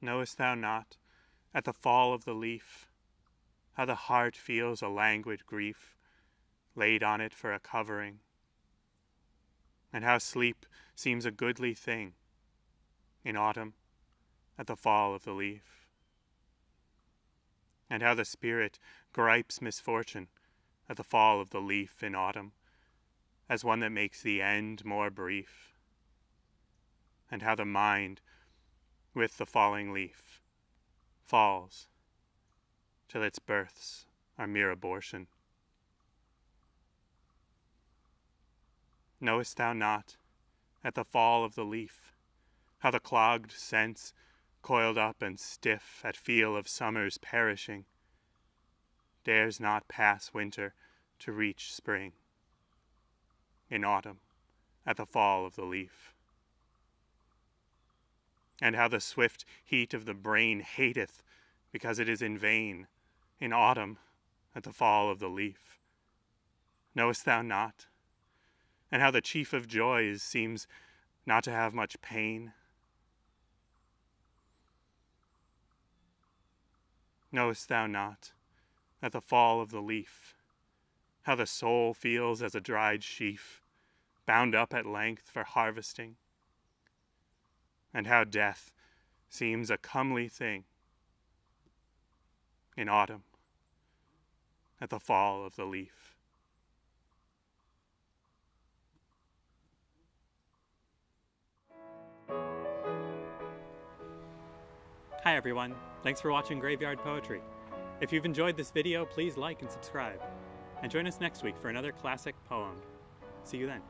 Knowest thou not, at the fall of the leaf, how the heart feels a languid grief laid on it for a covering, and how sleep seems a goodly thing in autumn at the fall of the leaf, and how the spirit gripes misfortune at the fall of the leaf in autumn as one that makes the end more brief, and how the mind with the falling leaf falls till its births are mere abortion. Knowest thou not, at the fall of the leaf, how the clogged sense, coiled up and stiff at feel of summer's perishing, dares not pass winter to reach spring, in autumn, at the fall of the leaf? And how the swift heat of the brain hateth because it is in vain, in autumn, at the fall of the leaf? Knowest thou not? and how the chief of joys seems not to have much pain. Knowest thou not, at the fall of the leaf, how the soul feels as a dried sheaf, bound up at length for harvesting, and how death seems a comely thing in autumn, at the fall of the leaf? Hi everyone, thanks for watching Graveyard Poetry. If you've enjoyed this video, please like and subscribe. And join us next week for another classic poem. See you then.